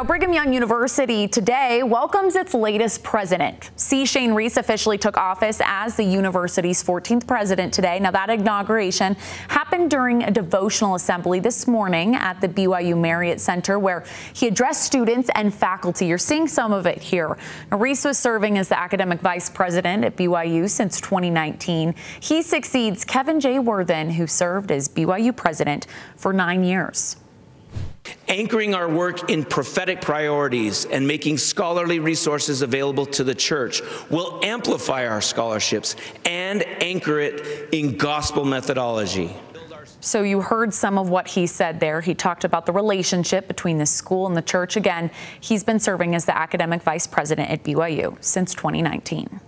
Now, Brigham Young University today welcomes its latest president. C. Shane Reese officially took office as the university's 14th president today. Now, that inauguration happened during a devotional assembly this morning at the BYU Marriott Center, where he addressed students and faculty. You're seeing some of it here. Now, Reese was serving as the academic vice president at BYU since 2019. He succeeds Kevin J. Worthen, who served as BYU president for nine years anchoring our work in prophetic priorities and making scholarly resources available to the church will amplify our scholarships and anchor it in gospel methodology. So you heard some of what he said there. He talked about the relationship between the school and the church. Again, he's been serving as the academic vice president at BYU since 2019.